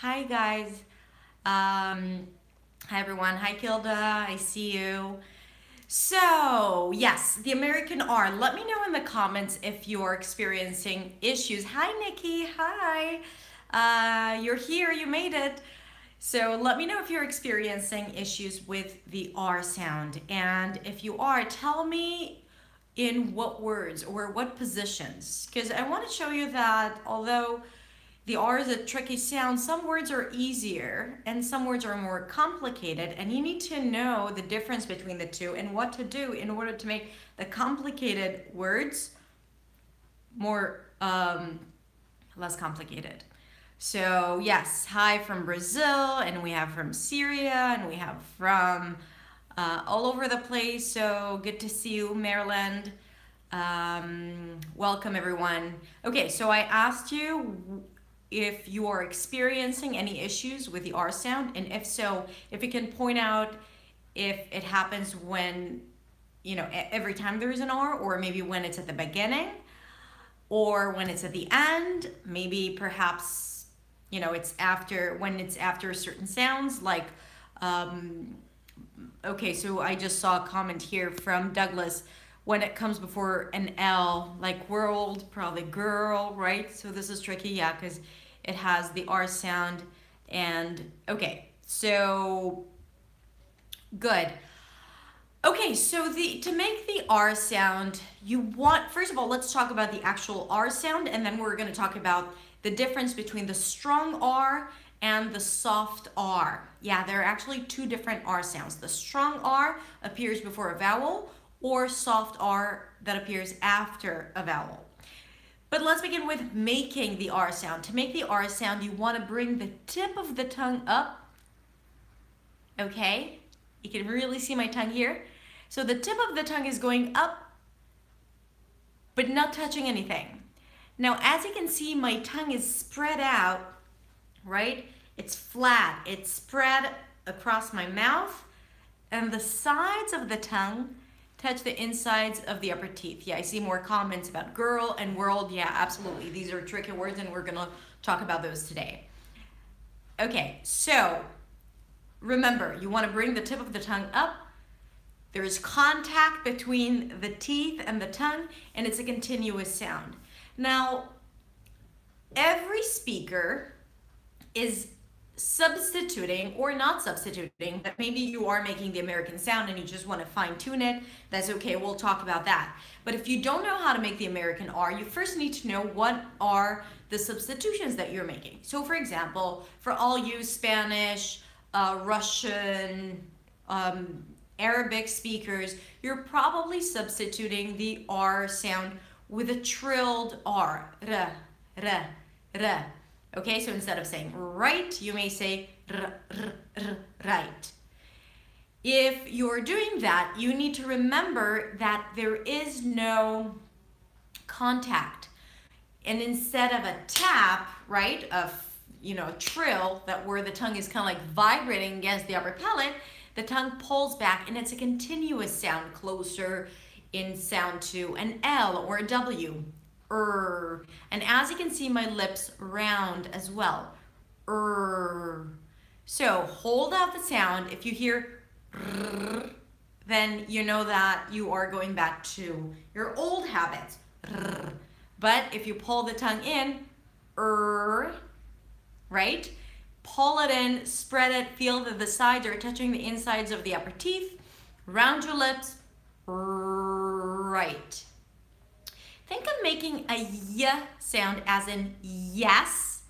Hi guys. Um, hi everyone. Hi Kilda. I see you. So, yes, the American R. Let me know in the comments if you're experiencing issues. Hi Nikki. Hi. Uh, you're here. You made it. So let me know if you're experiencing issues with the R sound. And if you are, tell me in what words or what positions. Because I want to show you that although the R is a tricky sound. Some words are easier and some words are more complicated and you need to know the difference between the two and what to do in order to make the complicated words more um, less complicated. So yes, hi from Brazil and we have from Syria and we have from uh, all over the place. So good to see you, Maryland. Um, welcome everyone. Okay, so I asked you if you are experiencing any issues with the R sound, and if so, if you can point out if it happens when, you know, every time there is an R, or maybe when it's at the beginning, or when it's at the end, maybe perhaps, you know, it's after, when it's after certain sounds, like, um, okay, so I just saw a comment here from Douglas, when it comes before an L, like world, probably girl, right? So this is tricky, yeah, because it has the R sound and okay, so good. Okay, so the to make the R sound, you want, first of all, let's talk about the actual R sound and then we're gonna talk about the difference between the strong R and the soft R. Yeah, there are actually two different R sounds. The strong R appears before a vowel or soft R that appears after a vowel. But let's begin with making the R sound. To make the R sound, you want to bring the tip of the tongue up. Okay, you can really see my tongue here. So the tip of the tongue is going up, but not touching anything. Now, as you can see, my tongue is spread out, right? It's flat, it's spread across my mouth, and the sides of the tongue touch the insides of the upper teeth. Yeah, I see more comments about girl and world. Yeah, absolutely. These are tricky words and we're gonna talk about those today. Okay, so remember, you wanna bring the tip of the tongue up. There is contact between the teeth and the tongue and it's a continuous sound. Now, every speaker is substituting or not substituting, but maybe you are making the American sound and you just want to fine tune it, that's okay. We'll talk about that. But if you don't know how to make the American R, you first need to know what are the substitutions that you're making. So for example, for all you Spanish, uh, Russian, um, Arabic speakers, you're probably substituting the R sound with a trilled R. R, R, R. Okay, so instead of saying right, you may say r, r, r, right. If you're doing that, you need to remember that there is no contact. And instead of a tap, right, of you know, a trill that where the tongue is kind of like vibrating against the upper palate, the tongue pulls back and it's a continuous sound closer in sound to an L or a W er. And as you can see, my lips round as well. Er. So hold out the sound. If you hear er, then you know that you are going back to your old habits. Er. But if you pull the tongue in, er, right? Pull it in, spread it, feel that the sides are touching the insides of the upper teeth. Round your lips, right. Think of making a y sound as in yes,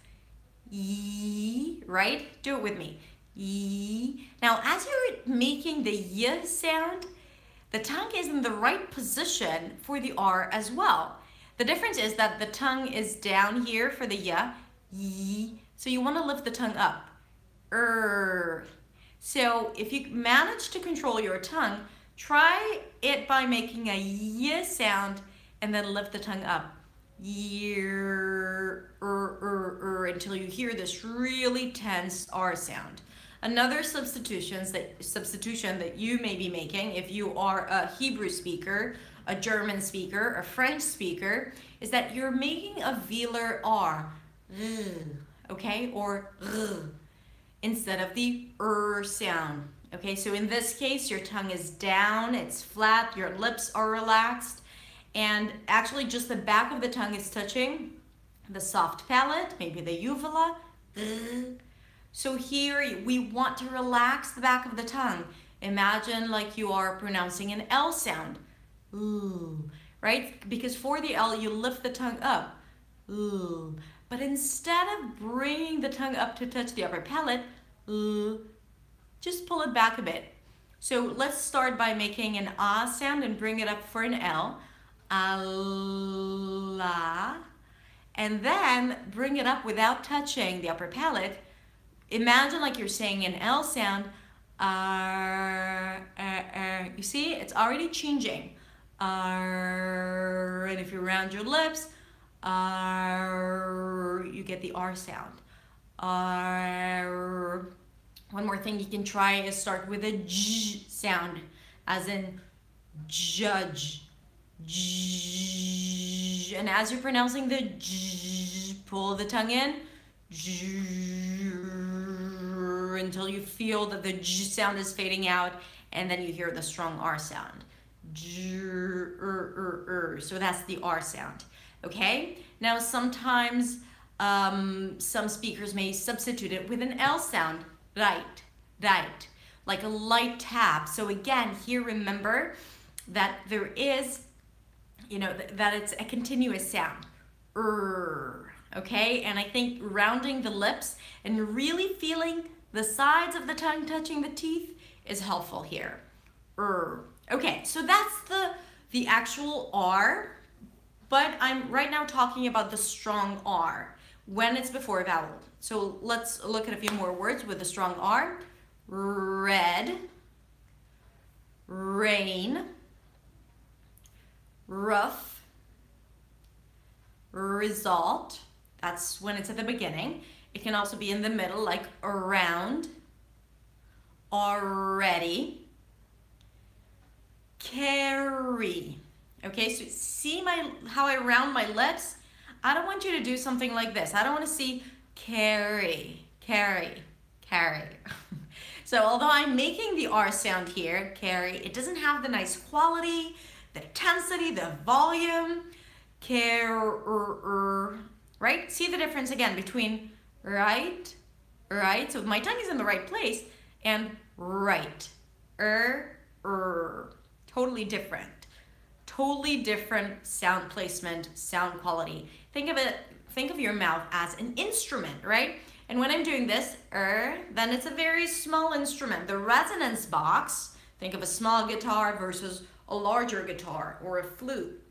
y, right? Do it with me. Y. Now, as you're making the y sound, the tongue is in the right position for the R as well. The difference is that the tongue is down here for the y, y. So you want to lift the tongue up. Er. So if you manage to control your tongue, try it by making a y sound and then lift the tongue up. Year, er, er, er, until you hear this really tense R sound. Another substitutions that substitution that you may be making if you are a Hebrew speaker, a German speaker, a French speaker, is that you're making a velar R. okay, or instead of the er sound. Okay, so in this case, your tongue is down, it's flat, your lips are relaxed, and actually just the back of the tongue is touching the soft palate, maybe the uvula. So here we want to relax the back of the tongue. Imagine like you are pronouncing an L sound. Right? Because for the L, you lift the tongue up. But instead of bringing the tongue up to touch the upper palate, just pull it back a bit. So let's start by making an ah sound and bring it up for an L. Allah. And then bring it up without touching the upper palate. Imagine like you're saying an L sound. You see, it's already changing. And if you round your lips, you get the R sound. One more thing you can try is start with a J sound, as in judge. And as you're pronouncing the pull the tongue in until you feel that the sound is fading out, and then you hear the strong R sound. So that's the R sound. Okay? Now sometimes um, some speakers may substitute it with an L sound right, right, like a light tap. So again, here remember that there is, you know, th that it's a continuous sound. Er, okay? And I think rounding the lips and really feeling the sides of the tongue touching the teeth is helpful here. Er. Okay, so that's the, the actual R, but I'm right now talking about the strong R when it's before a vowel. So let's look at a few more words with a strong R. Red, rain, rough, result. That's when it's at the beginning. It can also be in the middle, like around, already, carry. Okay, so see my how I round my lips? I don't want you to do something like this. I don't want to see carry, carry, carry. so although I'm making the R sound here, carry, it doesn't have the nice quality, the intensity, the volume, care, right? See the difference again between right, right, so my tongue is in the right place, and right, er, er, totally different. Totally different sound placement, sound quality. Think of it think of your mouth as an instrument, right? And when I'm doing this, er, then it's a very small instrument. The resonance box, think of a small guitar versus a larger guitar or a flute,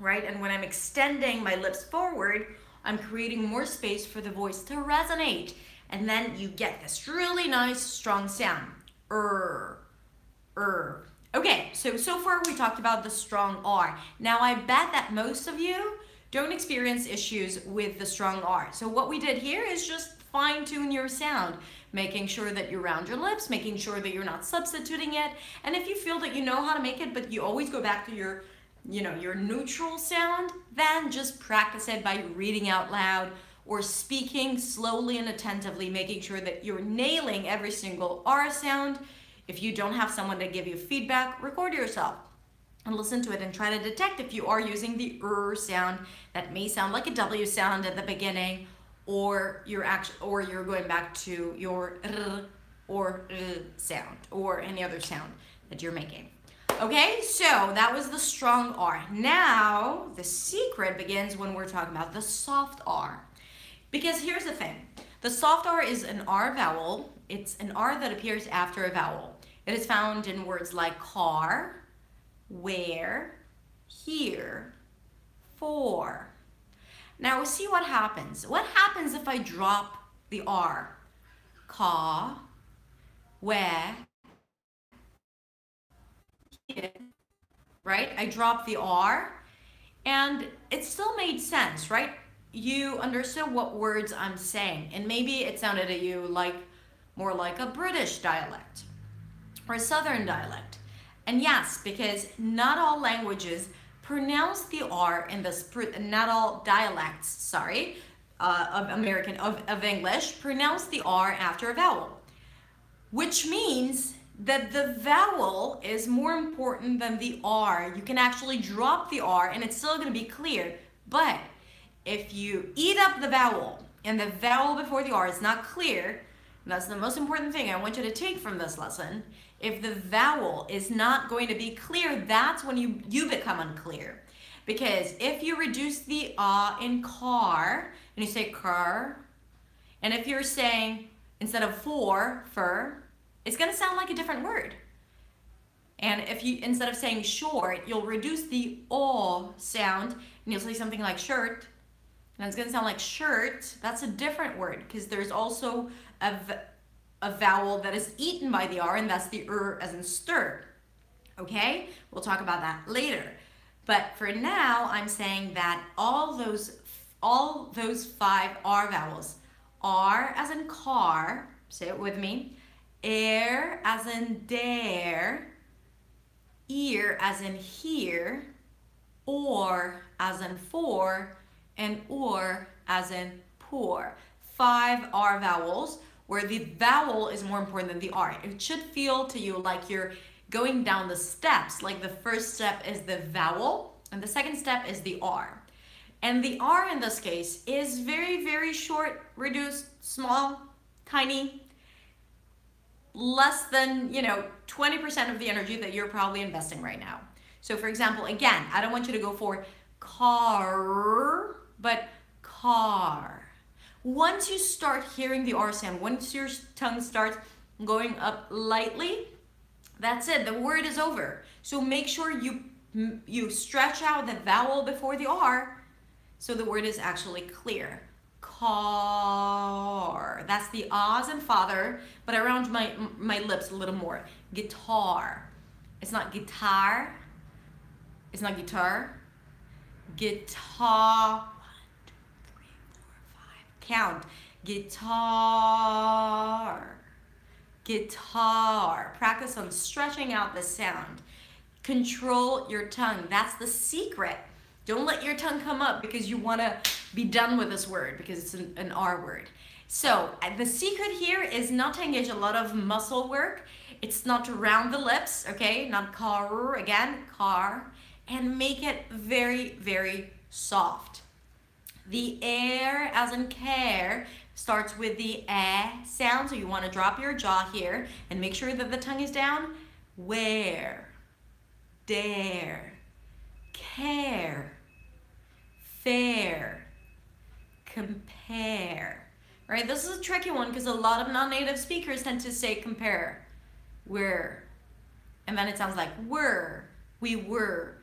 right? And when I'm extending my lips forward, I'm creating more space for the voice to resonate. And then you get this really nice, strong sound. Er, er. Okay, so, so far we talked about the strong R. Now I bet that most of you don't experience issues with the strong R. So what we did here is just fine tune your sound, making sure that you round your lips, making sure that you're not substituting it. And if you feel that you know how to make it, but you always go back to your, you know, your neutral sound, then just practice it by reading out loud or speaking slowly and attentively, making sure that you're nailing every single R sound. If you don't have someone to give you feedback, record yourself and listen to it and try to detect if you are using the R sound that may sound like a W sound at the beginning or you're actually or you're going back to your r or r sound or any other sound that you're making. Okay, so that was the strong R. Now, the secret begins when we're talking about the soft R. Because here's the thing. The soft R is an R vowel. It's an R that appears after a vowel. It is found in words like car, where, here, for. Now we see what happens. What happens if I drop the R? Ka, where, right? I drop the R and it still made sense, right? You understood what words I'm saying and maybe it sounded to you like more like a British dialect or a Southern dialect. And yes, because not all languages pronounce the R in the, all dialects, sorry, uh, of American, of, of English, pronounce the R after a vowel, which means that the vowel is more important than the R. You can actually drop the R and it's still gonna be clear, but if you eat up the vowel and the vowel before the R is not clear, that's the most important thing I want you to take from this lesson. If the vowel is not going to be clear, that's when you, you become unclear. Because if you reduce the ah in car, and you say car, and if you're saying instead of for, fur, it's gonna sound like a different word. And if you, instead of saying short, you'll reduce the o sound, and you'll say something like shirt, and it's gonna sound like shirt. That's a different word, because there's also a, a vowel that is eaten by the R, and that's the er as in stir. Okay? We'll talk about that later. But for now, I'm saying that all those all those five R vowels, R as in car, say it with me, air as in dare, ear as in hear, or as in for, and or as in pour. Five R vowels where the vowel is more important than the R. It should feel to you like you're going down the steps, like the first step is the vowel and the second step is the R. And the R in this case is very, very short, reduced, small, tiny, less than, you know, 20% of the energy that you're probably investing right now. So for example, again, I don't want you to go for car, but car. Once you start hearing the R sound, once your tongue starts going up lightly, that's it, the word is over. So make sure you, you stretch out the vowel before the R so the word is actually clear. Car. That's the ahs and father, but around my, my lips a little more. Guitar. It's not guitar. It's not guitar. Guitar. One, two, three, four, five. Count. Guitar. Guitar. Practice on stretching out the sound. Control your tongue. That's the secret don't let your tongue come up because you want to be done with this word because it's an, an R word. So uh, the secret here is not to engage a lot of muscle work. It's not to round the lips, okay? Not car, again, car. And make it very, very soft. The air, as in care, starts with the eh sound. So you want to drop your jaw here and make sure that the tongue is down. Where, dare, care, fair, compare, right? This is a tricky one because a lot of non-native speakers tend to say compare, were, and then it sounds like were, we were,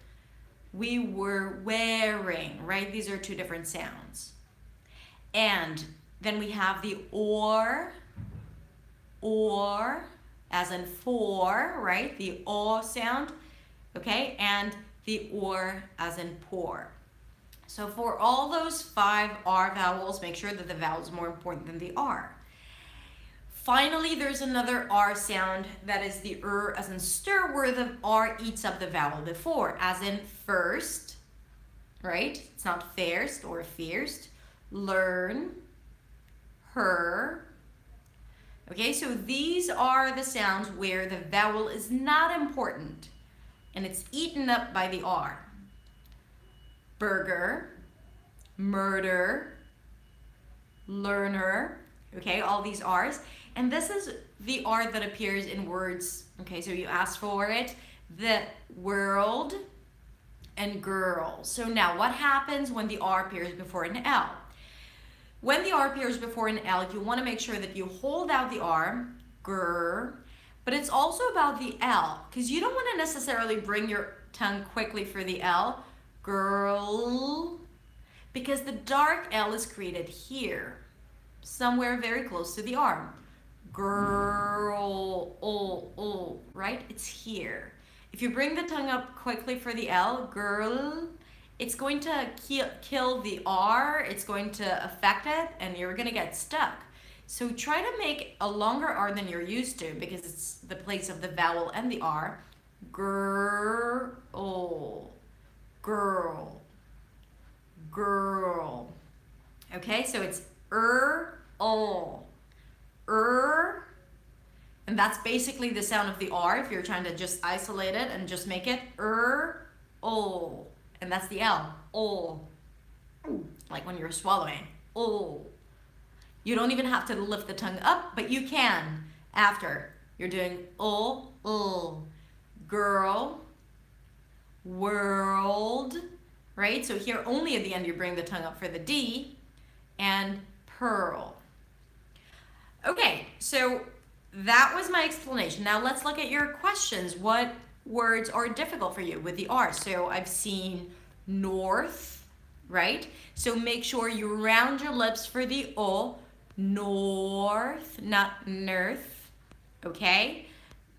we were wearing, right? These are two different sounds. And then we have the or, or, as in for, right? The o sound, okay? And the or as in pour. So for all those five R vowels, make sure that the vowel is more important than the R. Finally, there's another R sound that is the R as in stir, where the R eats up the vowel before, as in first, right? It's not first or fierce. Learn, her. Okay, so these are the sounds where the vowel is not important and it's eaten up by the R burger, murder, learner, okay, all these R's. And this is the R that appears in words, okay, so you ask for it, the world and girl. So now what happens when the R appears before an L? When the R appears before an L, you want to make sure that you hold out the R, grr, but it's also about the L, because you don't want to necessarily bring your tongue quickly for the L girl, because the dark L is created here, somewhere very close to the arm. Girl, oh, oh, right? It's here. If you bring the tongue up quickly for the L, girl, it's going to kill, kill the R, it's going to affect it, and you're gonna get stuck. So try to make a longer R than you're used to because it's the place of the vowel and the R. Girl girl, girl. Okay, so it's er, ol, er, and that's basically the sound of the R if you're trying to just isolate it and just make it er, ol, and that's the L, ol, like when you're swallowing, ol. You don't even have to lift the tongue up, but you can after. You're doing ol, ol, girl, world, right? So here only at the end you bring the tongue up for the D, and pearl. Okay, so that was my explanation. Now let's look at your questions. What words are difficult for you with the R? So I've seen north, right? So make sure you round your lips for the O, north, not north, okay?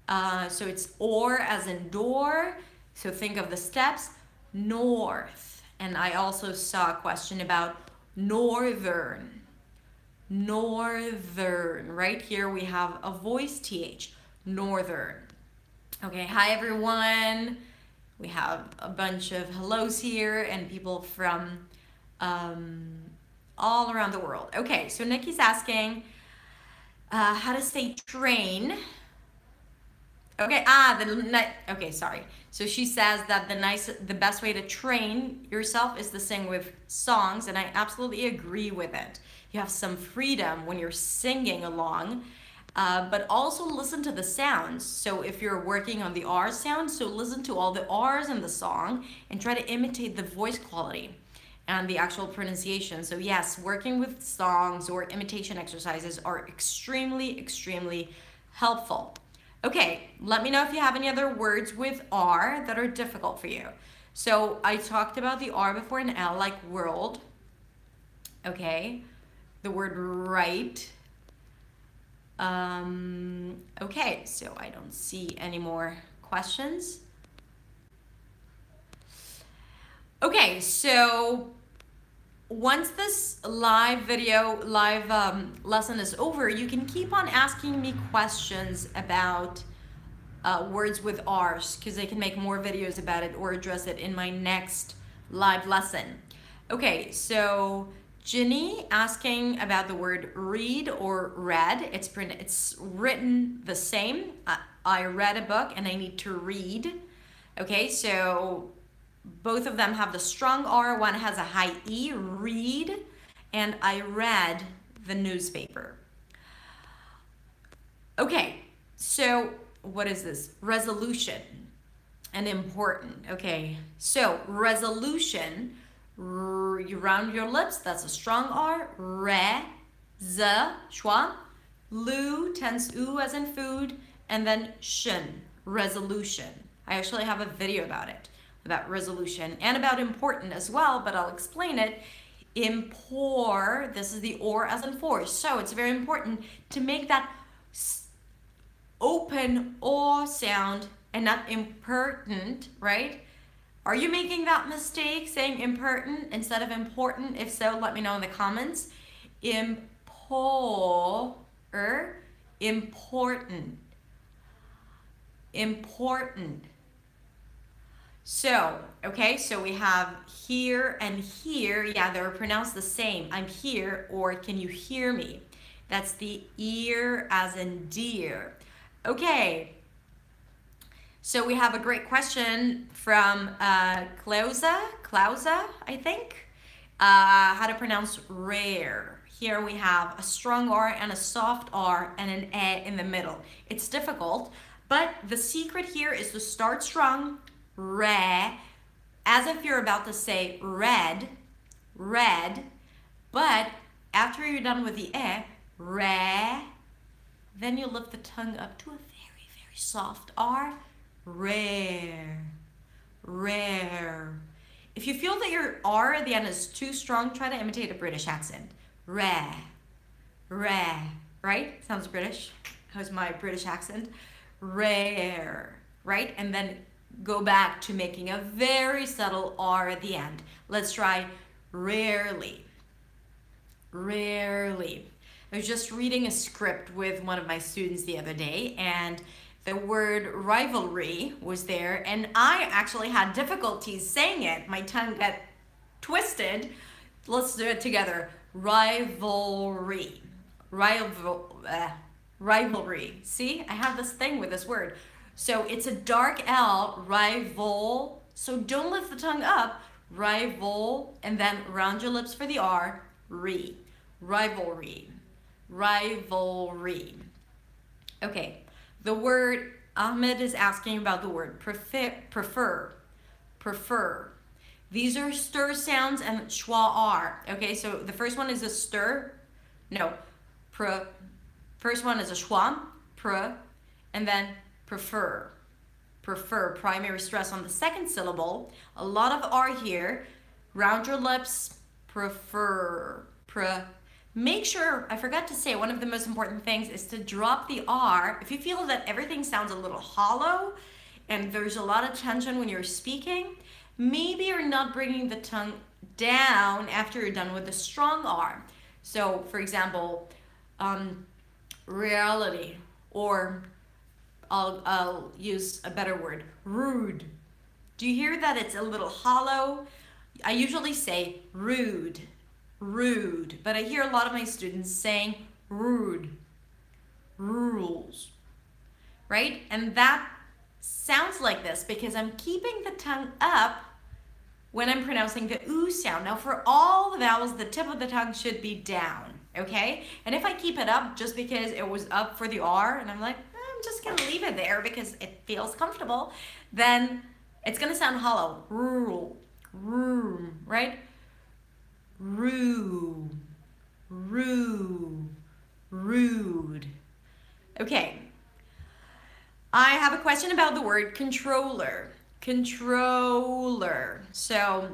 Uh, so it's or as in door. So think of the steps, north. And I also saw a question about northern. Northern. Right here we have a voice TH. Northern. Okay, hi everyone. We have a bunch of hellos here and people from um, all around the world. Okay, so Nikki's asking uh, how to say train. Okay, ah, the okay, sorry. So she says that the nice, the best way to train yourself is to sing with songs, and I absolutely agree with it. You have some freedom when you're singing along, uh, but also listen to the sounds. So if you're working on the R sound, so listen to all the R's in the song and try to imitate the voice quality and the actual pronunciation. So yes, working with songs or imitation exercises are extremely, extremely helpful. Okay, let me know if you have any other words with R that are difficult for you. So I talked about the R before an L, like world. Okay, the word right. Um, okay, so I don't see any more questions. Okay, so once this live video, live um, lesson is over, you can keep on asking me questions about uh, words with R's because I can make more videos about it or address it in my next live lesson. Okay, so Ginny asking about the word read or read. It's, print, it's written the same. I, I read a book and I need to read. Okay, so both of them have the strong R. One has a high E, read, and I read the newspaper. Okay, so what is this? Resolution and important. Okay, so resolution, you round your lips, that's a strong R. Re, z, schwa, lu, tense u as in food, and then shin, resolution. I actually have a video about it about resolution and about important as well, but I'll explain it. Impor, this is the or as in force. So it's very important to make that open or sound and not impertinent, right? Are you making that mistake saying impertinent instead of important? If so, let me know in the comments. Impor, er, important, important. So, okay, so we have here and here. Yeah, they're pronounced the same. I'm here, or can you hear me? That's the ear as in deer. Okay, so we have a great question from uh, Klausa, Klausa, I think. Uh, how to pronounce rare. Here we have a strong R and a soft R and an E in the middle. It's difficult, but the secret here is to start strong re, as if you're about to say red, red, but after you're done with the e, re, then you lift the tongue up to a very, very soft R, rare, rare. If you feel that your R at the end is too strong, try to imitate a British accent. Rare, rare, right? Sounds British. How's my British accent? Rare, right? And then go back to making a very subtle R at the end. Let's try rarely. Rarely. I was just reading a script with one of my students the other day and the word rivalry was there and I actually had difficulties saying it. My tongue got twisted. Let's do it together. rivalry, rival, uh, rivalry. See, I have this thing with this word. So it's a dark L, rival. So don't lift the tongue up, rival, and then round your lips for the R, re, rivalry, rivalry. Okay, the word, Ahmed is asking about the word prefer, prefer, prefer. These are stir sounds and schwa are. Okay, so the first one is a stir. No, pre. First one is a schwa, pre, and then prefer. Prefer, primary stress on the second syllable. A lot of R here. Round your lips, prefer, pre. Make sure, I forgot to say, one of the most important things is to drop the R. If you feel that everything sounds a little hollow and there's a lot of tension when you're speaking, maybe you're not bringing the tongue down after you're done with the strong R. So, for example, um, reality, or I'll, I'll use a better word, rude. Do you hear that it's a little hollow? I usually say rude, rude, but I hear a lot of my students saying rude, rules, right? And that sounds like this because I'm keeping the tongue up when I'm pronouncing the oo sound. Now for all the vowels, the tip of the tongue should be down, okay? And if I keep it up just because it was up for the R and I'm like, eh, I'm just gonna leave it there because it feels comfortable, then it's gonna sound hollow. Rule, room, right? Rue, rue, rude. Okay, I have a question about the word controller. Controller. So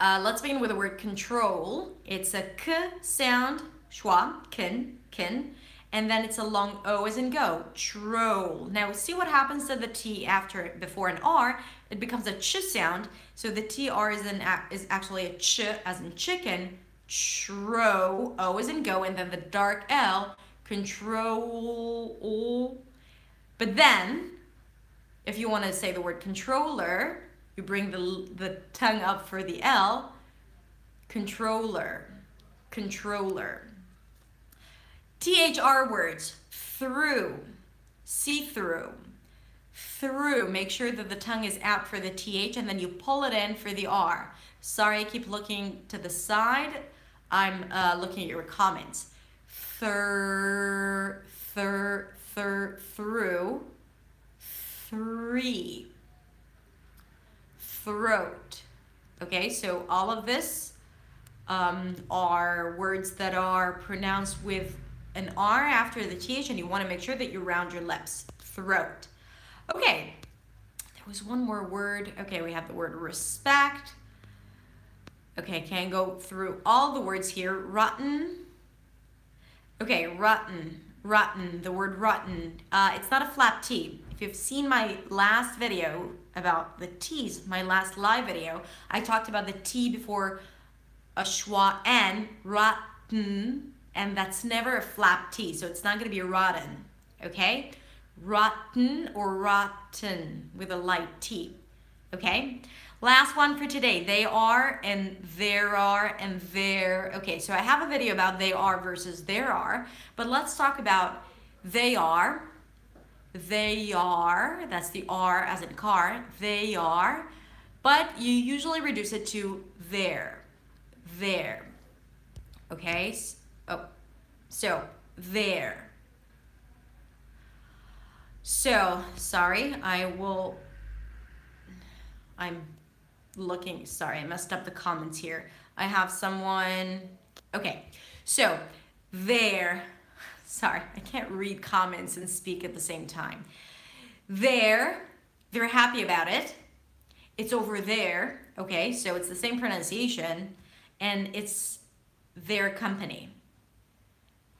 uh, let's begin with the word control. It's a k sound, schwa, kin, kin, and then it's a long O as in go, troll. Now see what happens to the T after, before an R, it becomes a ch sound. So the TR is, an, is actually a ch as in chicken, tro, O as in go, and then the dark L, control, but then, if you want to say the word controller, you bring the, the tongue up for the L, controller, controller. THR words, through, see-through, through. Make sure that the tongue is out for the TH and then you pull it in for the R. Sorry, I keep looking to the side. I'm uh, looking at your comments. Thir, thir, thir, through, three, throat. Okay, so all of this um, are words that are pronounced with an R after the TH and you want to make sure that you round your lips. Throat. Okay, there was one more word. Okay, we have the word respect. Okay, can go through all the words here. Rotten. Okay, rotten rotten, the word rotten. Uh, it's not a flap T. If you've seen my last video about the T's, my last live video, I talked about the T before a schwa N, rotten, and that's never a flap T, so it's not gonna be rotten, okay? Rotten or rotten with a light T, okay? Last one for today. They are and there are and there. Okay, so I have a video about they are versus there are, but let's talk about they are. They are, that's the R as in car, they are, but you usually reduce it to there, there. Okay, so there. So, sorry, I will, I'm looking, sorry, I messed up the comments here. I have someone, okay, so there, sorry, I can't read comments and speak at the same time. There, they're happy about it. It's over there, okay, so it's the same pronunciation, and it's their company,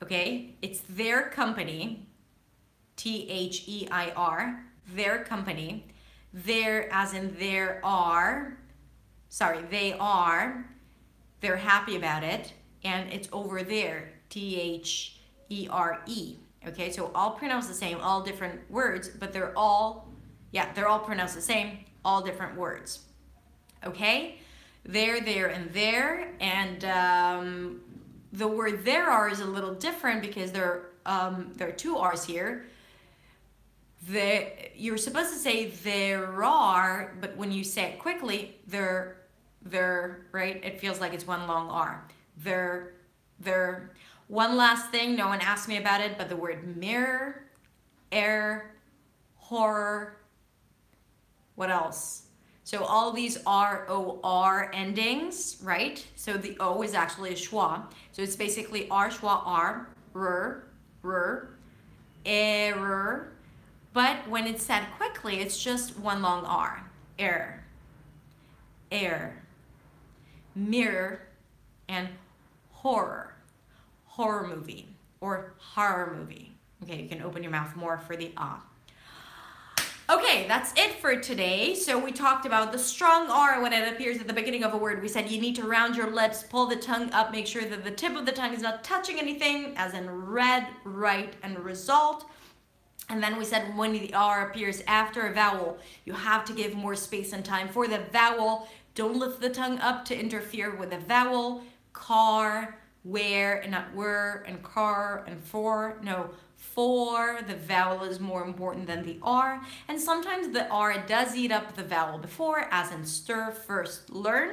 okay? It's their company, T-H-E-I-R, their company. There as in there are, sorry, they are, they're happy about it, and it's over there, T-H-E-R-E. Okay, so all pronounced the same, all different words, but they're all, yeah, they're all pronounced the same, all different words. Okay, there, there, and there, and um, the word there are is a little different because there, um, there are two R's here. The, you're supposed to say there are, but when you say it quickly, there, there, right? It feels like it's one long R. There, there. One last thing, no one asked me about it, but the word mirror, air, horror, what else? So all these R O R endings, right? So the O is actually a schwa. So it's basically R schwa R, r, r, error. But when it's said quickly, it's just one long R. Air, air, mirror, and horror. Horror movie or horror movie. Okay, you can open your mouth more for the ah. Okay, that's it for today. So we talked about the strong R when it appears at the beginning of a word. We said you need to round your lips, pull the tongue up, make sure that the tip of the tongue is not touching anything, as in read, write, and result. And then we said when the R appears after a vowel, you have to give more space and time for the vowel. Don't lift the tongue up to interfere with the vowel. Car, where, and not were, and car, and for. No, for, the vowel is more important than the R, and sometimes the R does eat up the vowel before, as in stir, first, learn.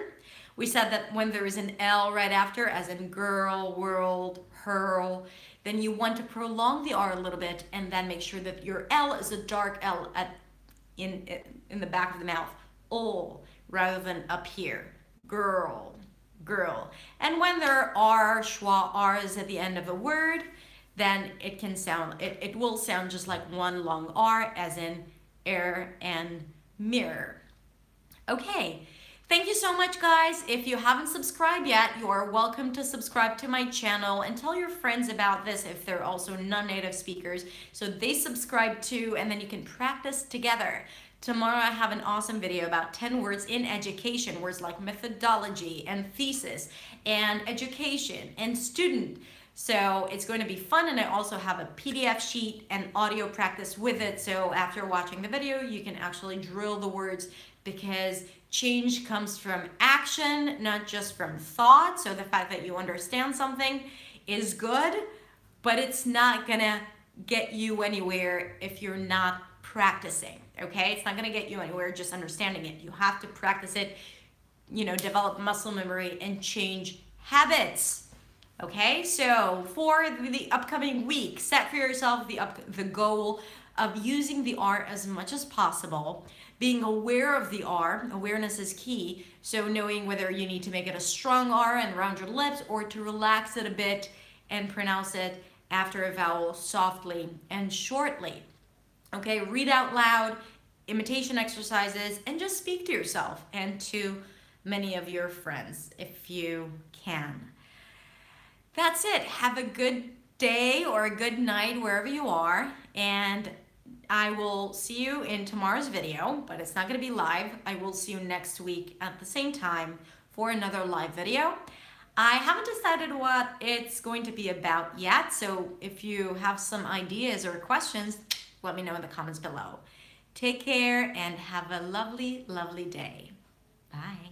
We said that when there is an L right after, as in girl, world, hurl, then you want to prolong the R a little bit and then make sure that your L is a dark L at, in, in the back of the mouth, ol, rather than up here, girl, girl. And when there are schwa R's at the end of a word, then it can sound, it, it will sound just like one long R as in air and mirror. Okay, thank you so much guys. If you haven't subscribed yet, you are welcome to subscribe to my channel and tell your friends about this if they're also non-native speakers so they subscribe too and then you can practice together. Tomorrow I have an awesome video about 10 words in education, words like methodology and thesis and education and student. So it's going to be fun and I also have a PDF sheet and audio practice with it. So after watching the video, you can actually drill the words because change comes from action, not just from thought. So the fact that you understand something is good, but it's not gonna get you anywhere if you're not practicing, okay? It's not gonna get you anywhere just understanding it. You have to practice it, you know, develop muscle memory and change habits. Okay, so for the upcoming week, set for yourself the, up, the goal of using the R as much as possible, being aware of the R, awareness is key, so knowing whether you need to make it a strong R and round your lips or to relax it a bit and pronounce it after a vowel softly and shortly. Okay, read out loud, imitation exercises, and just speak to yourself and to many of your friends if you can. That's it. Have a good day or a good night wherever you are. And I will see you in tomorrow's video, but it's not going to be live. I will see you next week at the same time for another live video. I haven't decided what it's going to be about yet, so if you have some ideas or questions, let me know in the comments below. Take care and have a lovely, lovely day. Bye.